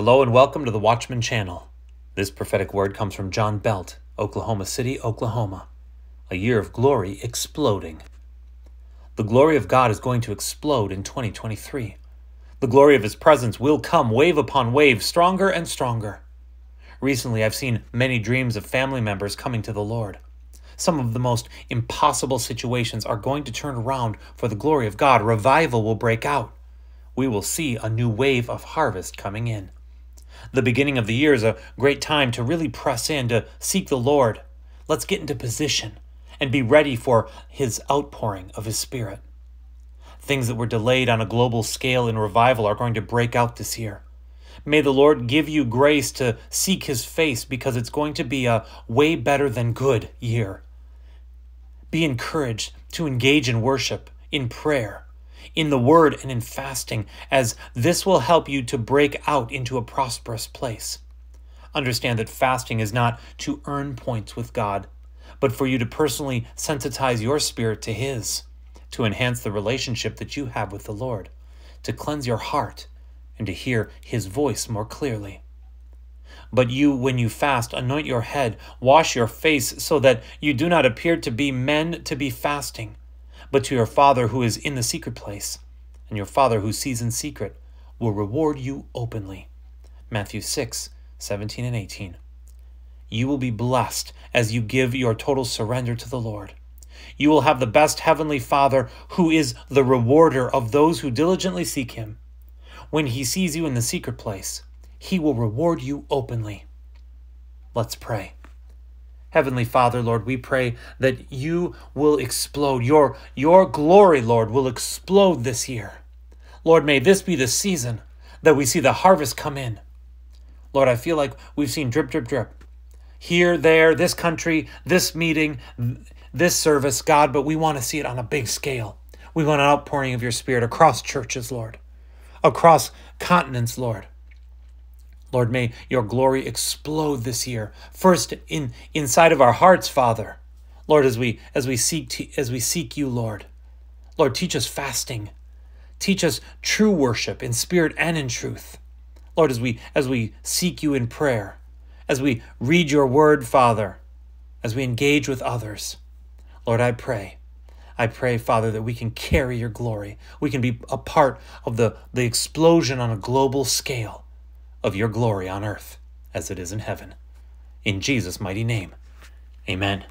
Hello and welcome to the Watchmen Channel. This prophetic word comes from John Belt, Oklahoma City, Oklahoma. A year of glory exploding. The glory of God is going to explode in 2023. The glory of His presence will come wave upon wave, stronger and stronger. Recently, I've seen many dreams of family members coming to the Lord. Some of the most impossible situations are going to turn around for the glory of God. Revival will break out. We will see a new wave of harvest coming in. The beginning of the year is a great time to really press in, to seek the Lord. Let's get into position and be ready for His outpouring of His Spirit. Things that were delayed on a global scale in revival are going to break out this year. May the Lord give you grace to seek His face because it's going to be a way better than good year. Be encouraged to engage in worship, in prayer, in the word and in fasting, as this will help you to break out into a prosperous place. Understand that fasting is not to earn points with God, but for you to personally sensitize your spirit to His, to enhance the relationship that you have with the Lord, to cleanse your heart, and to hear His voice more clearly. But you, when you fast, anoint your head, wash your face, so that you do not appear to be men to be fasting but to your Father who is in the secret place, and your Father who sees in secret will reward you openly. Matthew 6, 17 and 18. You will be blessed as you give your total surrender to the Lord. You will have the best heavenly Father who is the rewarder of those who diligently seek him. When he sees you in the secret place, he will reward you openly. Let's pray. Heavenly Father, Lord, we pray that you will explode. Your, your glory, Lord, will explode this year. Lord, may this be the season that we see the harvest come in. Lord, I feel like we've seen drip, drip, drip. Here, there, this country, this meeting, this service, God, but we want to see it on a big scale. We want an outpouring of your Spirit across churches, Lord, across continents, Lord. Lord, may your glory explode this year. First in inside of our hearts, Father. Lord, as we as we seek to, as we seek you, Lord. Lord, teach us fasting. Teach us true worship in spirit and in truth. Lord, as we as we seek you in prayer, as we read your word, Father, as we engage with others. Lord, I pray. I pray, Father, that we can carry your glory. We can be a part of the, the explosion on a global scale of your glory on earth as it is in heaven. In Jesus' mighty name, amen.